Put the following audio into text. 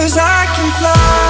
Cause I can fly,